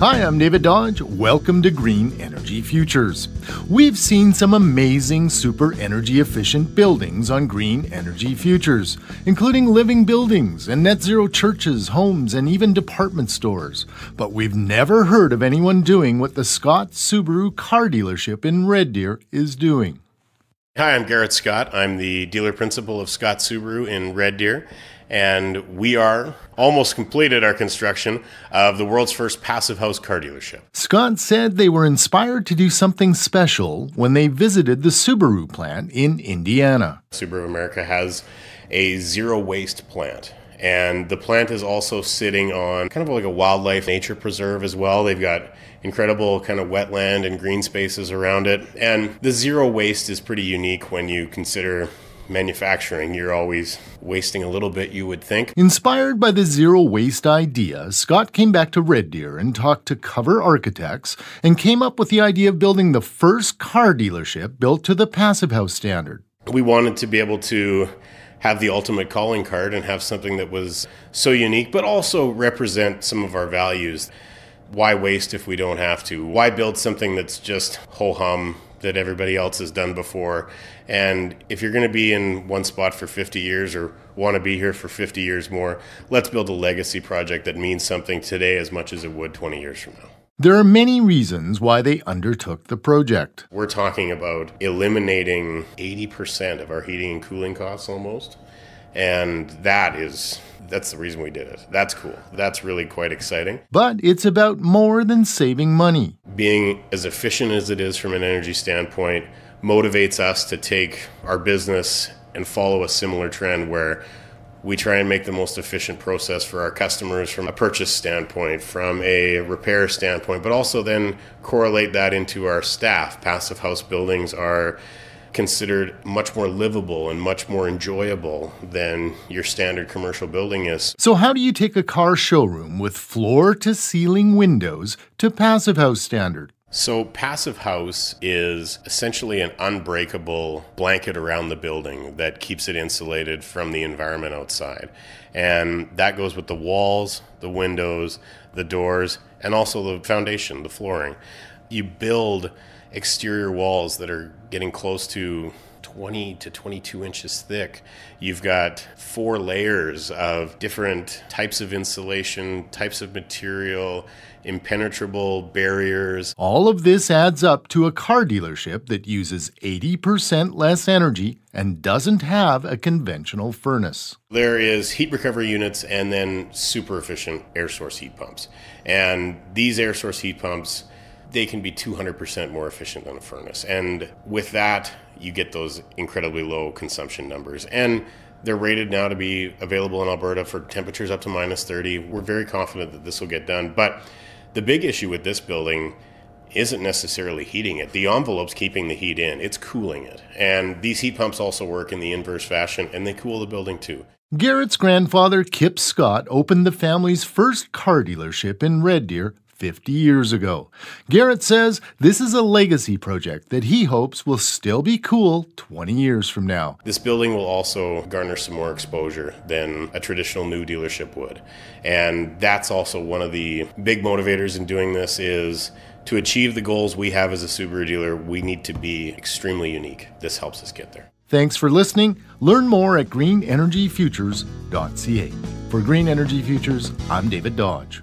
Hi, I'm David Dodge. Welcome to Green Energy Futures. We've seen some amazing super energy efficient buildings on Green Energy Futures, including living buildings and net zero churches, homes, and even department stores. But we've never heard of anyone doing what the Scott Subaru car dealership in Red Deer is doing. Hi, I'm Garrett Scott. I'm the dealer principal of Scott Subaru in Red Deer, and we are almost completed our construction of the world's first passive house car dealership. Scott said they were inspired to do something special when they visited the Subaru plant in Indiana. Subaru America has a zero waste plant. And the plant is also sitting on kind of like a wildlife nature preserve as well. They've got incredible kind of wetland and green spaces around it. And the zero waste is pretty unique when you consider manufacturing. You're always wasting a little bit, you would think. Inspired by the zero waste idea, Scott came back to Red Deer and talked to Cover Architects and came up with the idea of building the first car dealership built to the Passive House standard. We wanted to be able to have the ultimate calling card and have something that was so unique, but also represent some of our values why waste if we don't have to? Why build something that's just ho hum that everybody else has done before? And if you're going to be in one spot for 50 years or want to be here for 50 years more, let's build a legacy project that means something today as much as it would 20 years from now. There are many reasons why they undertook the project. We're talking about eliminating 80% of our heating and cooling costs almost. And that is that's the reason we did it. That's cool. That's really quite exciting. But it's about more than saving money. Being as efficient as it is from an energy standpoint motivates us to take our business and follow a similar trend where we try and make the most efficient process for our customers from a purchase standpoint, from a repair standpoint, but also then correlate that into our staff. Passive house buildings are considered much more livable and much more enjoyable than your standard commercial building is. So, how do you take a car showroom with floor to ceiling windows to Passive House standard? So, Passive House is essentially an unbreakable blanket around the building that keeps it insulated from the environment outside. And that goes with the walls, the windows, the doors, and also the foundation, the flooring. You build exterior walls that are getting close to 20 to 22 inches thick. You've got four layers of different types of insulation, types of material, impenetrable barriers. All of this adds up to a car dealership that uses 80% less energy and doesn't have a conventional furnace. There is heat recovery units and then super efficient air source heat pumps. And these air source heat pumps they can be 200% more efficient than a furnace. And with that, you get those incredibly low consumption numbers. And they're rated now to be available in Alberta for temperatures up to minus 30. We're very confident that this will get done. But the big issue with this building isn't necessarily heating it. The envelope's keeping the heat in, it's cooling it. And these heat pumps also work in the inverse fashion and they cool the building too. Garrett's grandfather, Kip Scott, opened the family's first car dealership in Red Deer 50 years ago. Garrett says this is a legacy project that he hopes will still be cool 20 years from now. This building will also garner some more exposure than a traditional new dealership would. And that's also one of the big motivators in doing this is to achieve the goals we have as a Subaru dealer, we need to be extremely unique. This helps us get there. Thanks for listening. Learn more at greenenergyfutures.ca. For Green Energy Futures, I'm David Dodge.